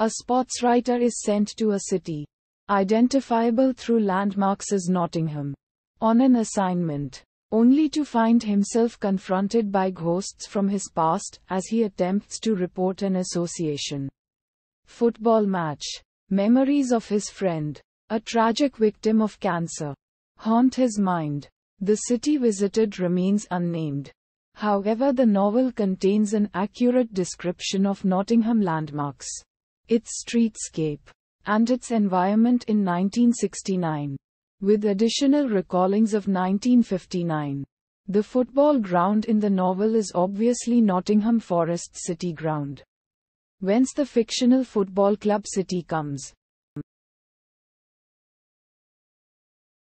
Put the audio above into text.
A sports writer is sent to a city, identifiable through landmarks as Nottingham, on an assignment, only to find himself confronted by ghosts from his past as he attempts to report an association. Football match. Memories of his friend, a tragic victim of cancer, haunt his mind. The city visited remains unnamed. However, the novel contains an accurate description of Nottingham landmarks, its streetscape, and its environment in 1969, with additional recallings of 1959. The football ground in the novel is obviously Nottingham Forest City Ground. Whence the fictional football club City comes.